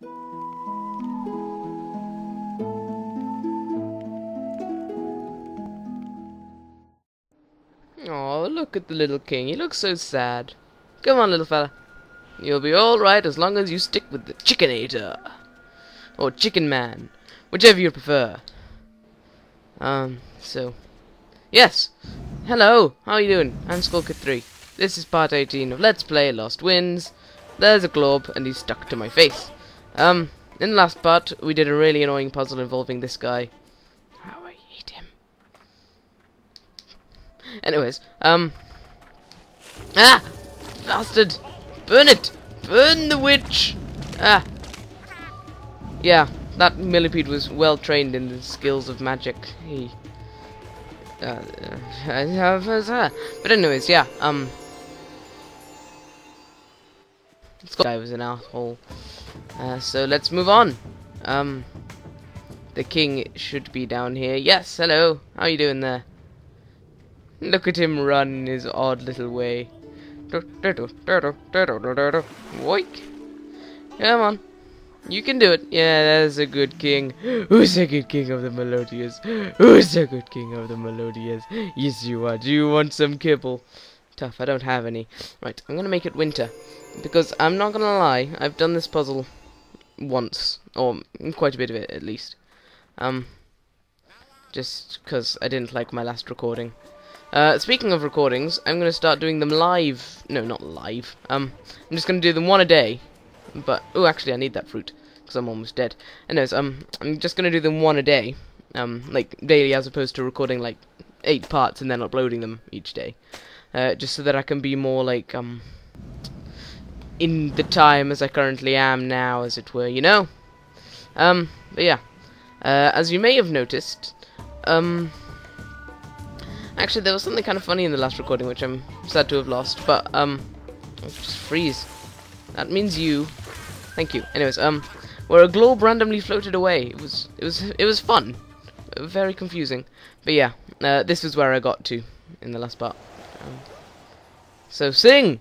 Oh, look at the little king. He looks so sad. Come on, little fella. You'll be all right as long as you stick with the Chickenator. Or Chicken Man. Whichever you prefer. Um, so... Yes! Hello! How are you doing? I'm skullkid3. This is part 18 of Let's Play Lost Winds. There's a globe, and he's stuck to my face. Um, in the last part, we did a really annoying puzzle involving this guy. How I hate him. Anyways, um... Ah! Bastard! Burn it! Burn the witch! Ah! Yeah, that millipede was well trained in the skills of magic. He... Uh, uh, but anyways, yeah, um... This guy was an asshole. Uh, so let's move on. Um, the king should be down here. Yes, hello. How are you doing there? Look at him run in his odd little way. Woik. Come on. You can do it. Yeah, that's a good king. Who's a good king of the Melodias? Who's a good king of the Melodias? Yes, you are. Do you want some kibble? Tough, I don't have any. Right, I'm gonna make it winter. Because I'm not gonna lie, I've done this puzzle once. Or quite a bit of it, at least. Um, just because I didn't like my last recording. Uh, speaking of recordings, I'm going to start doing them live. No, not live. Um, I'm just going to do them one a day. But, oh, actually, I need that fruit, because I'm almost dead. Anyways, um, I'm just going to do them one a day. Um, like, daily, as opposed to recording, like, eight parts and then uploading them each day. Uh, just so that I can be more, like, um, in the time as I currently am now, as it were, you know? Um, but yeah. Uh, as you may have noticed, um... Actually, there was something kind of funny in the last recording, which I'm sad to have lost, but, um... Just freeze. That means you. Thank you. Anyways, um... Where a globe randomly floated away. It was, it was, it was fun. Very confusing. But yeah, uh, this is where I got to in the last part. Um, so sing!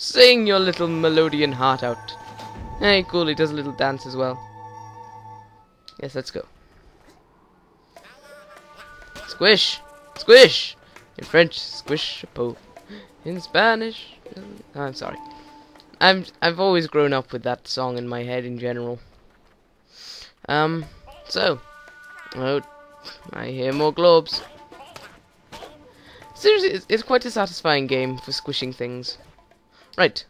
Sing your little melodian heart out. Hey, cool, he does a little dance as well. Yes, let's go. Squish! Squish! In French, squish po. In Spanish, oh, I'm sorry. I'm I've always grown up with that song in my head in general. Um, so, oh, I hear more globes. Seriously, it's quite a satisfying game for squishing things. Right.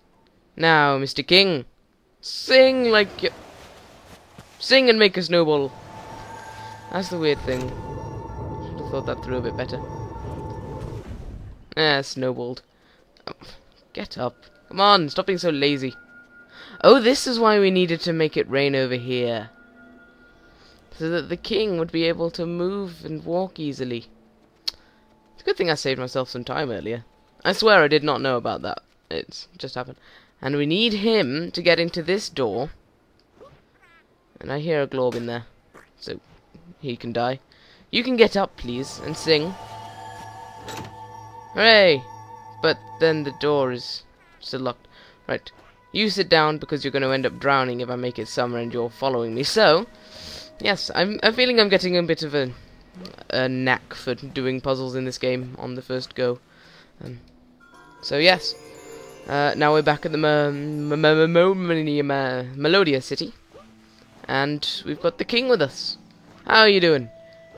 Now, Mr. King, sing like you... Sing and make a snowball. That's the weird thing. Should have thought that through a bit better. Ah, snowballed. Oh, get up. Come on, stop being so lazy. Oh, this is why we needed to make it rain over here. So that the king would be able to move and walk easily. It's a good thing I saved myself some time earlier. I swear I did not know about that. It's just happened. And we need him to get into this door. And I hear a globe in there. So he can die. You can get up, please, and sing. Hooray! But then the door is still locked. Right. You sit down because you're going to end up drowning if I make it summer and you're following me. So, yes, I'm, I'm feeling I'm getting a bit of a, a knack for doing puzzles in this game on the first go. Um, so, yes. Uh, now we're back at the Melodia City. And we've got the king with us. How are you doing?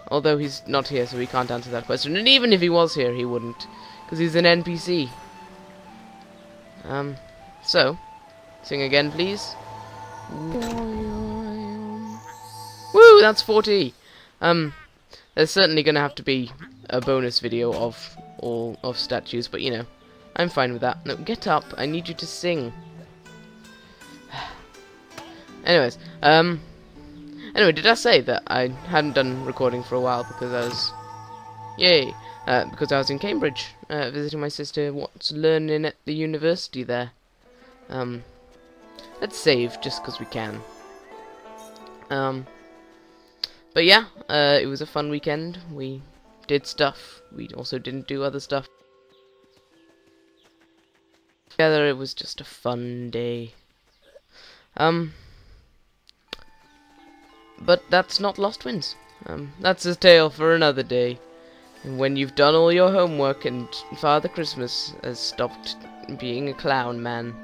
Although he's not here, so he can't answer that question. And even if he was here, he wouldn't. Because he's an NPC. Um, so, sing again, please. Woo, that's 40. Um, there's certainly going to have to be a bonus video of all of statues, but you know. I'm fine with that. No, get up. I need you to sing. Anyways, um... Anyway, did I say that I hadn't done recording for a while because I was... Yay! Uh, because I was in Cambridge, uh, visiting my sister, what's learning at the university there. Um, let's save, just because we can. Um, but yeah, uh, it was a fun weekend. We did stuff. We also didn't do other stuff together. It was just a fun day. Um, but that's not Lost Winds. Um, that's a tale for another day. And when you've done all your homework and Father Christmas has stopped being a clown man.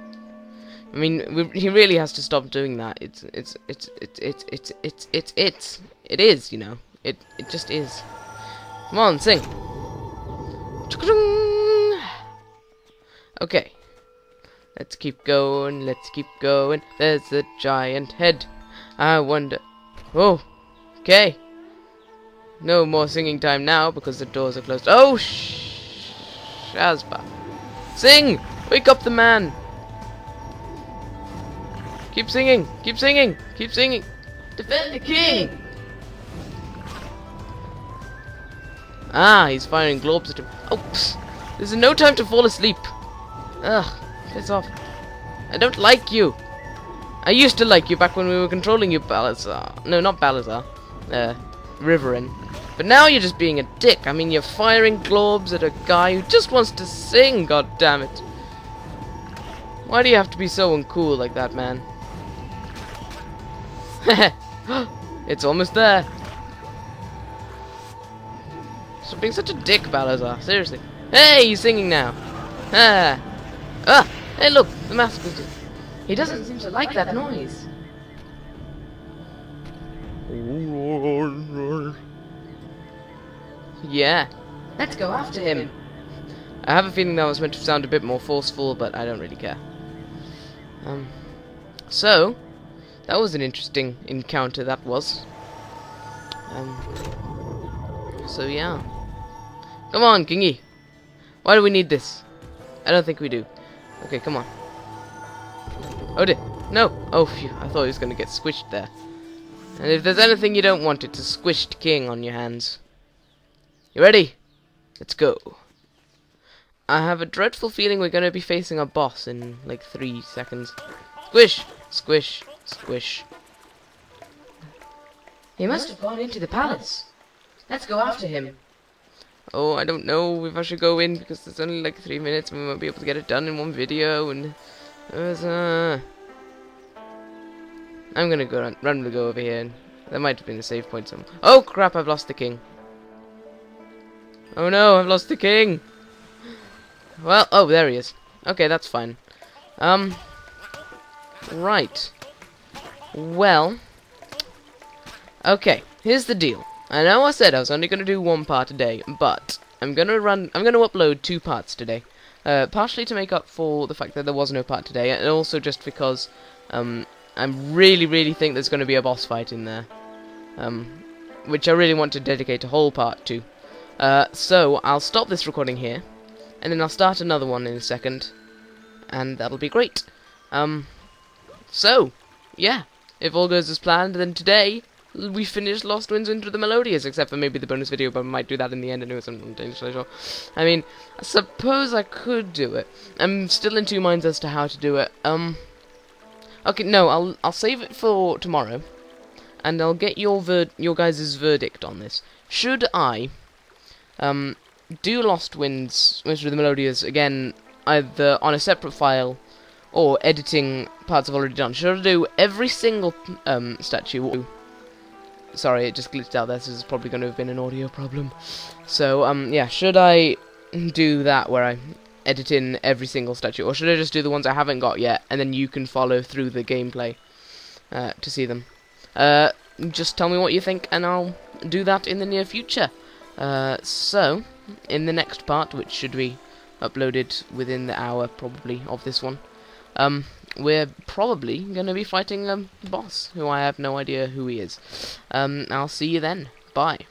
I mean, we, he really has to stop doing that. It's it's it's it's it's it's it's it's it's it is, you know. It it just is. Come on, sing. Okay. Let's keep going, let's keep going. There's a giant head. I wonder. Oh, okay. No more singing time now because the doors are closed. Oh, sh Shazba. Sing! Wake up the man! Keep singing! Keep singing! Keep singing! Defend the king! Ah, he's firing globes at him. Oh, psst. This no time to fall asleep. Ugh, piss off. I don't like you. I used to like you back when we were controlling you, Balasar. No, not Balasar. Uh, Riveren. But now you're just being a dick. I mean, you're firing globes at a guy who just wants to sing, God damn it! Why do you have to be so uncool like that, man? it's almost there. Stop being such a dick, Balasar. Seriously. Hey, he's singing now. Ah. Ah. Hey, look, the mask He doesn't seem to like that noise. Yeah. Let's go after him. I have a feeling that was meant to sound a bit more forceful, but I don't really care. Um, so, that was an interesting encounter, that was. Um, so yeah. Come on, Kingy. Why do we need this? I don't think we do. Okay, come on. Oh, dear. No. Oh, phew. I thought he was going to get squished there. And if there's anything you don't want, it's a squished king on your hands. You ready? Let's go. I have a dreadful feeling we're going to be facing a boss in like three seconds. Squish! Squish! Squish. He must have gone into the palace. Let's go after him. Oh, I don't know if I should go in because there's only like three minutes and we won't be able to get it done in one video and... Uh, I'm gonna go run, run go over here. There might have been a save point somewhere. Oh crap, I've lost the king. Oh no, I've lost the king! Well, oh, there he is. Okay, that's fine. Um, right. Well, okay, here's the deal. I know I said I was only going to do one part a day, but I'm going to run, I'm going to upload two parts today. Uh, partially to make up for the fact that there was no part today, and also just because um, I really, really think there's going to be a boss fight in there. Um, which I really want to dedicate a whole part to. Uh, so, I'll stop this recording here, and then I'll start another one in a second, and that'll be great. Um, so, yeah, if all goes as planned, then today we finished Lost Winds into the Melodias, except for maybe the bonus video, but I might do that in the end anyway, so I'm not entirely sure. I mean, I suppose I could do it. I'm still in two minds as to how to do it. Um, okay, no, I'll I'll save it for tomorrow, and I'll get your ver your guys' verdict on this. Should I, um, do Lost Winds, of the Melodias again, either on a separate file, or editing parts I've already done? Should I do every single um statue? Sorry, it just glitched out there. This is probably going to have been an audio problem. So, um, yeah, should I do that where I edit in every single statue, or should I just do the ones I haven't got yet, and then you can follow through the gameplay uh, to see them? Uh, just tell me what you think, and I'll do that in the near future. Uh, so, in the next part, which should be uploaded within the hour, probably, of this one, um, we're probably going to be fighting a boss, who I have no idea who he is. Um, I'll see you then. Bye.